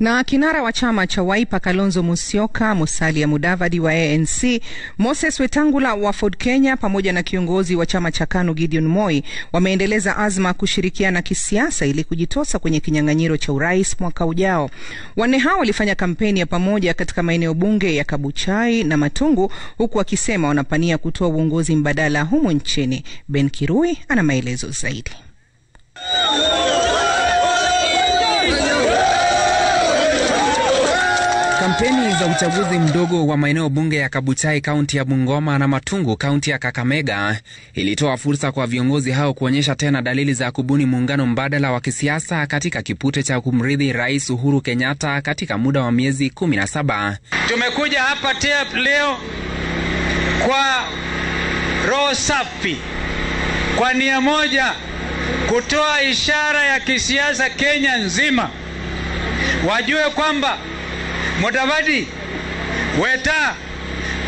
Na kinara wa chama cha Wiper Kalonzo Musyoka, Musalia Mudavadi wa ANC, Moses Wetangula wa Ford Kenya pamoja na kiongozi wa chama cha KANU Gideon Moi wameendeleza azma kushirikiana kisiasa ili kujitosa kwenye kinyang'anyiro cha urais mwaka ujao. Wanne hao walifanya kampeni ya pamoja katika maeneo bunge ya Kabuchai na Matungu, huku wakisema wanapania kutoa uongozi mbadala humu nchini. Ben Kirui ana maelezo zaidi. Kampeni za uchaguzi mdogo wa maeneo bunge ya Kabuchai kaunti ya Bungoma na Matungu kaunti ya Kakamega ilitoa fursa kwa viongozi hao kuonyesha tena dalili za kubuni muungano mbadala wa kisiasa katika kipute cha kumrithi Rais Uhuru Kenyatta katika muda wa miezi 17. Tumekuja hapa TEP leo kwa roho safi, kwa nia moja, kutoa ishara ya kisiasa Kenya nzima, wajue kwamba Mudavadi, Weta,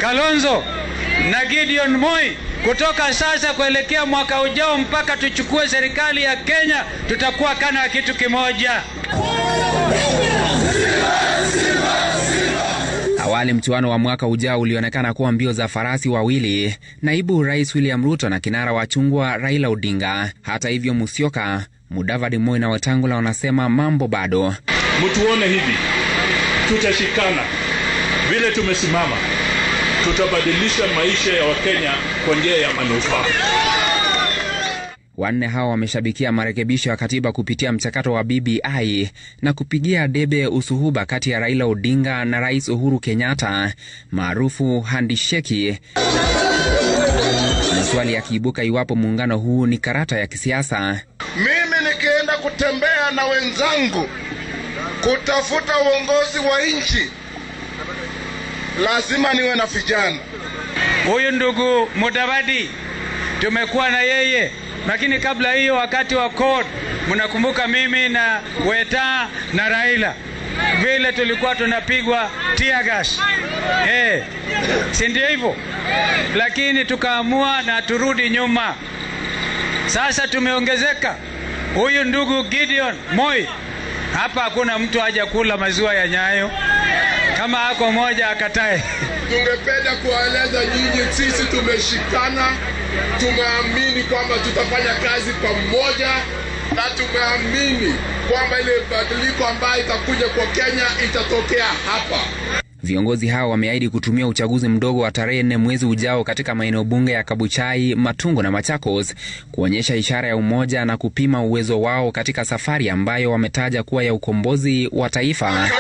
Kalonzo na Gideon Moi kutoka sasa kuelekea mwaka ujao mpaka tuchukue serikali ya Kenya, tutakuwa kana kitu kimoja. Awali mchuano wa mwaka ujao ulionekana kuwa mbio za farasi wawili, naibu rais William Ruto na kinara wa chungwa Raila Odinga. Hata hivyo, Musyoka, Mudavadi, Moi na Wetangula wanasema mambo bado. Mtuone hivi tutashikana vile tumesimama, tutabadilisha maisha ya Wakenya kwa njia ya manufaa. Wanne hao wameshabikia marekebisho ya katiba kupitia mchakato wa BBI na kupigia debe usuhuba kati ya Raila Odinga na Rais Uhuru Kenyatta maarufu handisheki, maswali yakiibuka iwapo muungano huu ni karata ya kisiasa. Mimi nikienda kutembea na wenzangu kutafuta uongozi wa nchi lazima niwe na vijana. Huyu ndugu Mudavadi tumekuwa na yeye, lakini kabla hiyo, wakati wa CORD, mnakumbuka mimi na Weta na Raila vile tulikuwa tunapigwa tear gas eh, si ndio hivyo? Lakini tukaamua na turudi nyuma. Sasa tumeongezeka, huyu ndugu Gideon Moi hapa hakuna mtu haja kula maziwa ya Nyayo. Kama ako moja akatae. Tungependa kuwaeleza nyinyi, sisi tumeshikana, tumeamini kwamba tutafanya kazi pamoja, na tumeamini kwamba ile badiliko ambayo itakuja kwa Kenya itatokea hapa. Viongozi hao wameahidi kutumia uchaguzi mdogo wa tarehe nne mwezi ujao katika maeneo bunge ya Kabuchai, matungo na Machakos kuonyesha ishara ya umoja na kupima uwezo wao katika safari ambayo wametaja kuwa ya ukombozi wa taifa.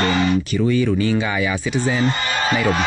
Ben Kirui, runinga ya Citizen, Nairobi.